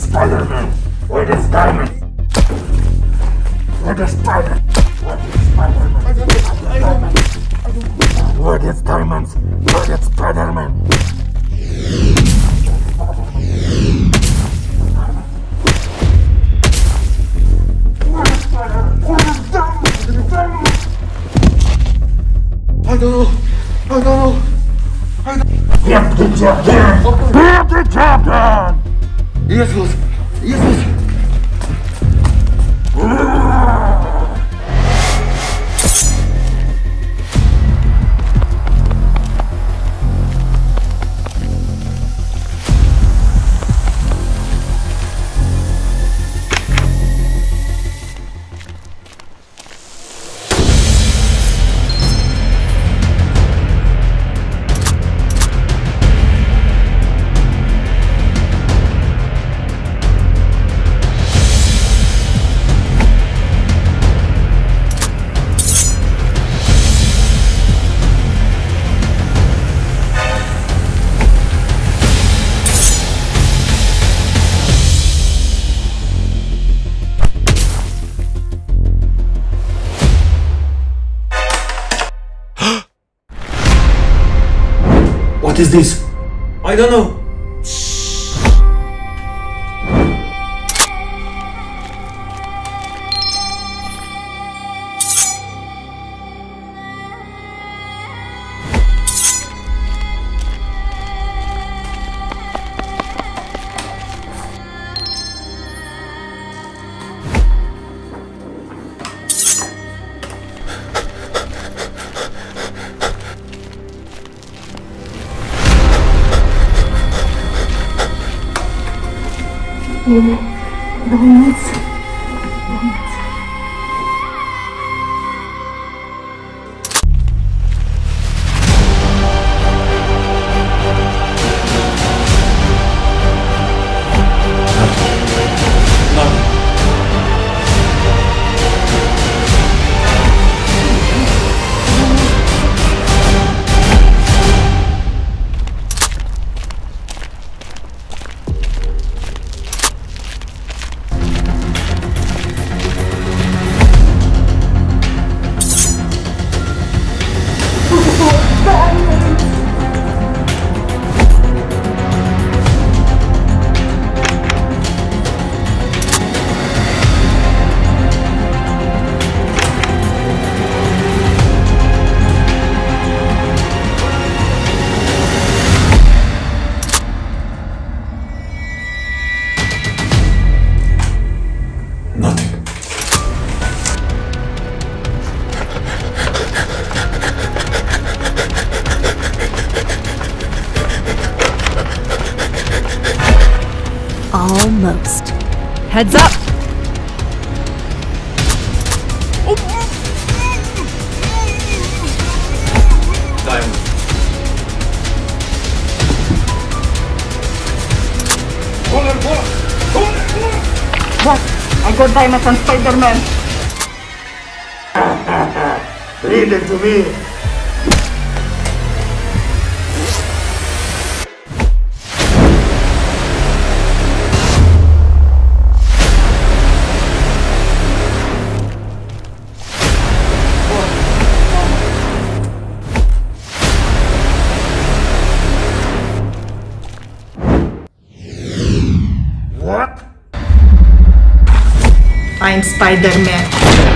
Spider-Man? Where is Spider-Man? Where is Spider-Man? Where is Spider-Man? Where is Spider-Man? I don't know. I don't know. I don't. Get the job done. Get the job done. Jesús, Jesús. What is this? I don't know. 你们能如此 Almost. Heads up! Diamond. What? I got diamonds on Spider-Man. Leave it to me! What? I'm Spider-Man.